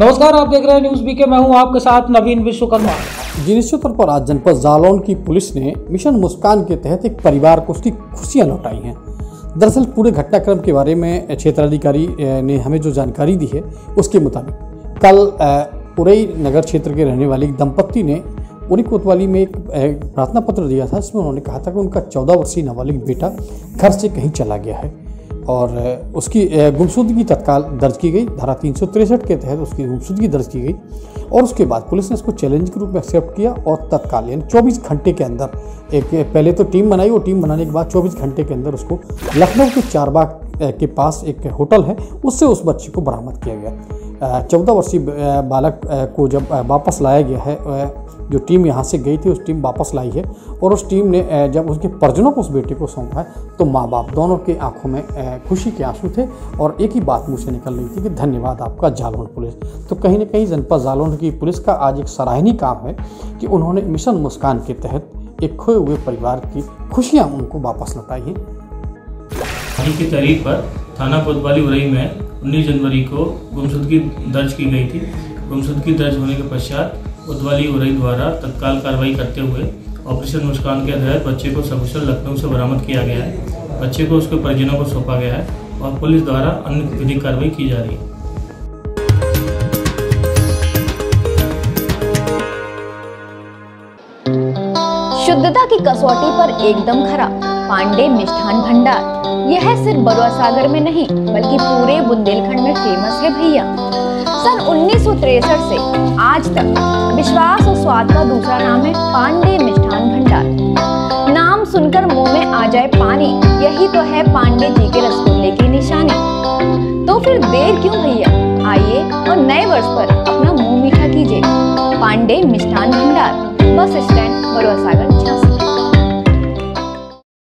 नमस्कार, आप देख रहे हैं न्यूज़ बीके। मैं हूँ आपके साथ नवीन विश्वकर्मा। जिनिश्चित तौर पर आज जनपद जालौन की पुलिस ने मिशन मुस्कान के तहत एक परिवार को उसकी खुशियाँ लौटाई हैं। दरअसल, पूरे घटनाक्रम के बारे में क्षेत्राधिकारी ने हमें जो जानकारी दी है, उसके मुताबिक, कल उरई नगर क्षेत्र के रहने वाली एक दंपत्ति ने उरी कोतवाली में एक प्रार्थना पत्र दिया था, जिसमें उन्होंने कहा था कि उनका चौदह वर्षीय नाबालिग बेटा घर से कहीं चला गया है। और उसकी गुमशुदगी तत्काल दर्ज की गई। धारा तीन के तहत उसकी गुमशुदगी दर्ज की गई और उसके बाद पुलिस ने इसको चैलेंज के रूप में एक्सेप्ट किया और तत्काल, यानी 24 घंटे के अंदर, एक, पहले तो टीम बनाई और टीम बनाने के बाद 24 घंटे के अंदर उसको लखनऊ के चारबाग के पास एक होटल है, उससे उस बच्ची को बरामद किया गया। चौदह वर्षीय बालक को जब वापस लाया गया है जो टीम यहाँ से गई थी, उस टीम वापस लाई है और उस टीम ने जब उसके परिजनों को, उस बेटे को सौंपा है तो माँ बाप दोनों के आँखों में खुशी के आँसू थे और एक ही बात मुझसे निकल रही थी कि धन्यवाद आपका जालौन पुलिस। तो कहीं ना कहीं जनपद जालौन की पुलिस का आज एक सराहनीय काम है कि उन्होंने मिशन मुस्कान के तहत एक खोए हुए परिवार की खुशियाँ उनको वापस लौटाई हैं। थाना कोतवाली उरई में 19 जनवरी को गुमशुदगी दर्ज की गई थी। गुमशुदगी दर्ज होने के पश्चात उद्वाली उरई द्वारा तत्काल कार्रवाई करते हुए ऑपरेशन मुस्कान के तहत बच्चे को सकुशल लखनऊ से बरामद किया गया है। बच्चे को उसके परिजनों को सौंपा गया है और पुलिस द्वारा अन्य विधिक कार्रवाई की जा रही है। शुद्धता की कसौटी पर एकदम खरा, पांडे मिष्ठान भंडार। यह सिर्फ़ बरुआ सागर में नहीं, बल्कि पूरे बुंदेलखंड में फ़ेमस है भैया। सन 1963 से आज तक विश्वास और स्वाद का दूसरा नाम है पांडे मिष्ठान भंडार। नाम सुनकर मुँह में आ जाए पानी, यही तो है पांडे जी के रसगुल्ले की निशानी। तो फिर देर क्यों भैया? आइए और नए वर्ष पर अपना मुँह मीठा कीजिए। पांडे मिष्ठान भंडार, बस स्टैंड बरुआ सागर।